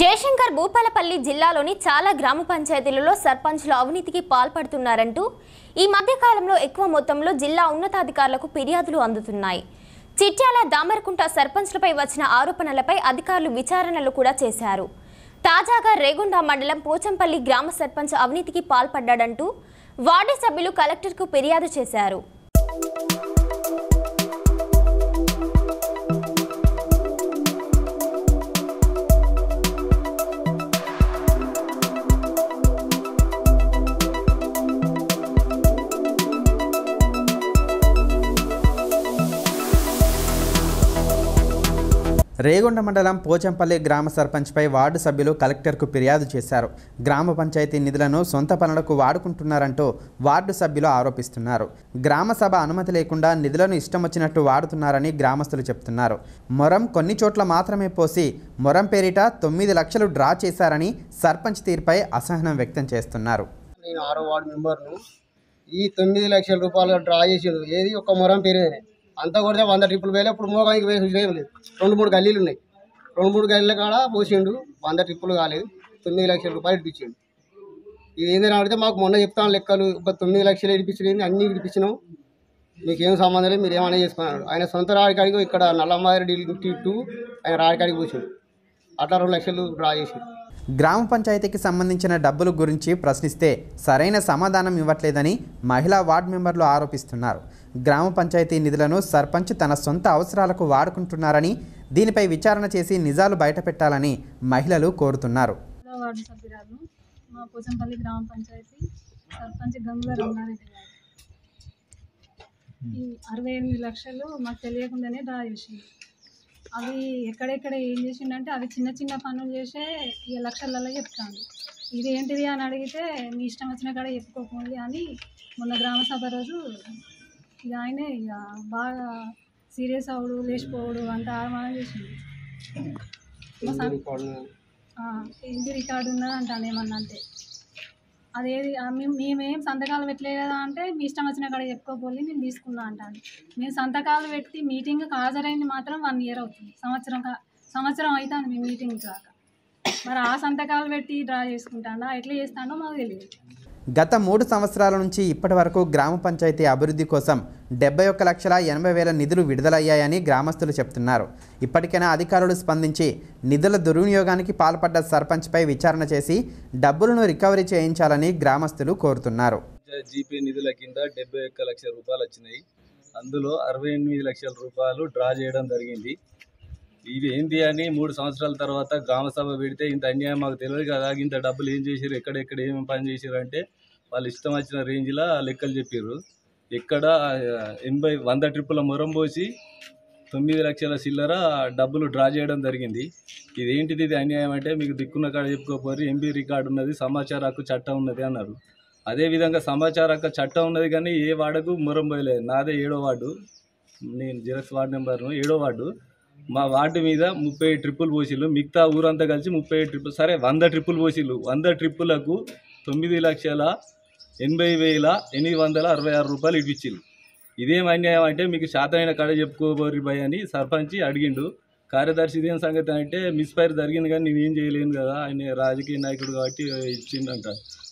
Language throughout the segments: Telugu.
జయశంకర్ భూపాలపల్లి జిల్లాలోని చాలా గ్రామ పంచాయతీలలో సర్పంచ్లు అవినీతికి పాల్పడుతున్నారంటూ ఈ మధ్య కాలంలో ఎక్కువ మొత్తంలో జిల్లా ఉన్నతాధికారులకు ఫిర్యాదులు అందుతున్నాయి. చిట్యాల దామరకుంట సర్పంచ్లపై వచ్చిన ఆరోపణలపై అధికారులు విచారణలు కూడా చేశారు. తాజాగా రేగొండ మండలం పోచంపల్లి గ్రామ సర్పంచ్ అవినీతికి పాల్పడ్డాడంటూ వార్డు సభ్యులు కలెక్టర్కు ఫిర్యాదు చేశారు. రేగొండ మండలం పోచంపల్లి గ్రామ సర్పంచ్పై వార్డు సభ్యులు కలెక్టర్కు ఫిర్యాదు చేశారు. గ్రామ పంచాయతీ నిధులను సొంత పనులకు వాడుకుంటున్నారంటూ వార్డు సభ్యులు ఆరోపిస్తున్నారు. గ్రామ సభ అనుమతి లేకుండా నిధులను ఇష్టం వచ్చినట్టు వాడుతున్నారని గ్రామస్తులు చెప్తున్నారు. మొరం కొన్ని చోట్ల మాత్రమే పోసి మొరం పేరిట తొమ్మిది లక్షలు డ్రా చేశారని సర్పంచ్ తీరుపై అసహనం వ్యక్తం చేస్తున్నారు. నేను ఆరో వార్డు మెంబర్ను. ఈ తొమ్మిది లక్షల రూపాయలు డ్రా చేసాడు ఏది? ఒక మొరం పేరేనే. అంతా కొడితే వంద ట్రిప్పులు వేలు ఇప్పుడు మోగానికి వేసి లేదు. రెండు మూడు గల్లీలు ఉన్నాయి. రెండు మూడు గల్లీల కాడ పోసిండు. వంద ట్రిప్పులు కాలేదు. తొమ్మిది లక్షల రూపాయలు ఇప్పించిండు. ఇది ఏందని అడిగితే మాకు మొన్న చెప్తాను లెక్కలు. ఒక తొమ్మిది లక్షలు ఇడిపించింది అన్నీ ఇడిపించినాం మీకేం సంబంధం లేదు. మీరు ఏమైనా చేసుకున్నాడు ఆయన సొంత రాడికాడికి ఇక్కడ నల్లమారి టూ ఆయన రాడికాడికి పోసిండు. అట్లా రెండు లక్షలు డ్రా చేసిండు. గ్రామ పంచాయతీకి సంబంధించిన డబ్బుల గురించి ప్రశ్నిస్తే సరైన సమాధానం ఇవ్వట్లేదని మహిళా వార్డు మెంబర్లు ఆరోపిస్తున్నారు. గ్రామ పంచాయతీ నిధులను సర్పంచ్ తన సొంత అవసరాలకు వాడుకుంటున్నారని దీనిపై విచారణ చేసి నిజాలు బయటపెట్టాలని మహిళలు కోరుతున్నారు. సభ్యురాలు మా పోచంపల్లి గ్రామ పంచాయతీ సర్పంచ్ గంగుల రమణారెడ్డి గారు. ఈ అరవై ఎనిమిది లక్షలు మాకు తెలియకుండానే డ్రా చేసింది అవి ఎక్కడెక్కడ ఏం చేసిండంటే అవి చిన్న చిన్న పనులు చేసే ఈ లక్షలలో చెప్తాను ఇది ఏంటిది అని అడిగితే మీ ఇష్టం వచ్చిన కాడ చెప్పుకోకండి అని మొన్న గ్రామ సభ రోజు ఇక ఆయనే ఇక బాగా సీరియస్ అవుడు లేచిపోవడు అంతా ఆగమానం చేసింది ఇంటి రికార్డు ఉన్నది. అంటాను ఏమన్నా అంటే. అదేది మేము సంతకాలు పెట్టలేదు కదా అంటే మీ ఇష్టం వచ్చిన కాడ చెప్పుకోపోలి నేను తీసుకున్నా అంటాను మేము సంతకాలు పెట్టి మీటింగ్కి హాజరైంది మాత్రం వన్ ఇయర్ అవుతుంది. సంవత్సరం సంవత్సరం అవుతుంది మీ మీటింగ్ రాక. మరి ఆ సంతకాలు పెట్టి డ్రా చేసుకుంటాడా? ఎట్లా చేస్తాడో మాకు తెలియదు. గత మూడు సంవత్సరాల నుంచి ఇప్పటి వరకు గ్రామ పంచాయతీ అభివృద్ధి కోసం డెబ్బై ఒక్క లక్షల ఎనభై వేల నిధులు విడుదలయ్యాయని గ్రామస్తులు చెప్తున్నారు. ఇప్పటికైనా అధికారులు స్పందించి నిధుల దుర్వినియోగానికి పాల్పడ్డ సర్పంచ్పై విచారణ చేసి డబ్బులను రికవరీ చేయించాలని గ్రామస్తులు కోరుతున్నారు. జీపీ నిధుల కింద డెబ్బై ఒక్క లక్షల రూపాయలు వచ్చినాయి. అందులో అరవై ఎనిమిది లక్షల రూపాయలు డ్రా చేయడం జరిగింది. ఇది ఏంటి అని మూడు సంవత్సరాల తర్వాత గ్రామ సభ పెడితే ఇంత అన్యాయం మాకు తెలియదు కదా ఇంత డబ్బులు ఏం చేసారు ఎక్కడెక్కడ ఏమేమి పని చేసారు అంటే వాళ్ళు ఇష్టం వచ్చిన రేంజ్లో లెక్కలు చెప్పారు ఎక్కడ ఎనభై వంద ట్రిప్పుల మొరం పోసి తొమ్మిది లక్షల చిల్లర డబ్బులు డ్రా చేయడం జరిగింది. ఇది ఏంటిది ఇది అన్యాయం అంటే మీకు దిక్కున్న కాడ చెప్పుకోపోరు ఎంపీ రికార్డు ఉన్నది సమాచార హక్కు చట్టం ఉన్నది అన్నారు. అదేవిధంగా సమాచార హక్కు చట్టం ఉన్నది కానీ ఏ వార్డుకు మొరం పోయలేదు. నాదే ఏడో వార్డు నేను జిరక్స్ వార్డు నెంబర్ను ఏడో వార్డు. మా వార్డు మీద ముప్పై ట్రిప్పులు పోసిళ్ళు. మిగతా ఊరంతా కలిసి ముప్పై ట్రిప్పులు. సరే వంద ట్రిప్పులు పోసిళ్ళు. వంద ట్రిప్పులకు తొమ్మిది లక్షల ఎనభై వేల ఎనిమిది వందల అరవై ఆరు రూపాయలు ఇప్పించిళ్ళు. ఇదేం అన్యాయం అంటే మీకు శాతమైన కళ చెప్పుకోబోరి భయ్ అని సర్పంచ్ అడిగిండు. కార్యదర్శి ఇదేం సంగతి అంటే మిస్ఫైర్ జరిగింది కానీ నేనేం చేయలేను కదా ఆయన రాజకీయ నాయకుడు కాబట్టి ఇచ్చిండంట.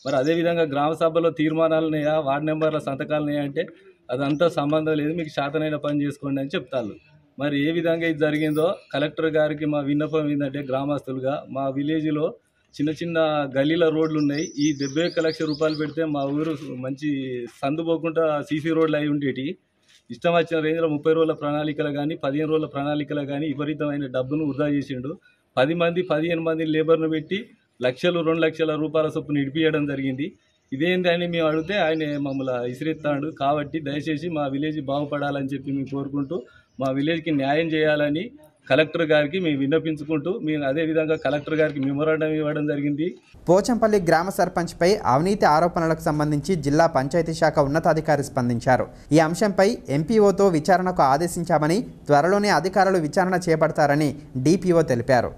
మరి అదేవిధంగా గ్రామ సభలో తీర్మానాలు ఉన్నాయా? వార్డు నెంబర్ల సంతకాలు ఉన్నాయా అంటే అదంతా సంబంధం లేదు. మీకు శాతనైన పని చేసుకోండి అని చెప్తారు మరి ఏ విధంగా ఇది జరిగిందో కలెక్టర్ గారికి మా విన్నపం ఏంటంటే గ్రామస్తులుగా మా విలేజ్లో చిన్న చిన్న గల్లీల రోడ్లు ఉన్నాయి. ఈ డెబ్బై ఒక్క లక్షల రూపాయలు పెడితే మా ఊరు మంచి సందు పోకుండా సీసీ రోడ్లు అయి ఉండేటి. ఇష్టం వచ్చిన రేంజ్లో ముప్పై రోజుల ప్రణాళికలు కానీ పదిహేను రోజుల ప్రణాళికలు కానీ విపరీతమైన డబ్బును వృధా చేసిండు. పది మంది పదిహేను మంది లేబర్ను పెట్టి లక్షలు రెండు లక్షల రూపాయల చొప్పున ఇడిపియడం జరిగింది. ఇదేంటి అని మేము అడిగితే ఆయన మమ్మల్ని ఇసిరెత్తాడు. కాబట్టి దయచేసి మా విలేజ్ బాగుపడాలని చెప్పి మేము కోరుకుంటూ మా విలేజ్కి న్యాయం చేయాలని కలెక్టర్ గారికి మేము విన్నపించుకుంటూ మేము అదేవిధంగా కలెక్టర్ గారికి మెమోరాండం ఇవ్వడం జరిగింది. పోచంపల్లి గ్రామ సర్పంచ్పై అవినీతి ఆరోపణలకు సంబంధించి జిల్లా పంచాయతీ శాఖ ఉన్నతాధికారి స్పందించారు. ఈ అంశంపై ఎంపీఓతో విచారణకు ఆదేశించామని త్వరలోనే అధికారులు విచారణ చేపడతారని డిపిఓ తెలిపారు.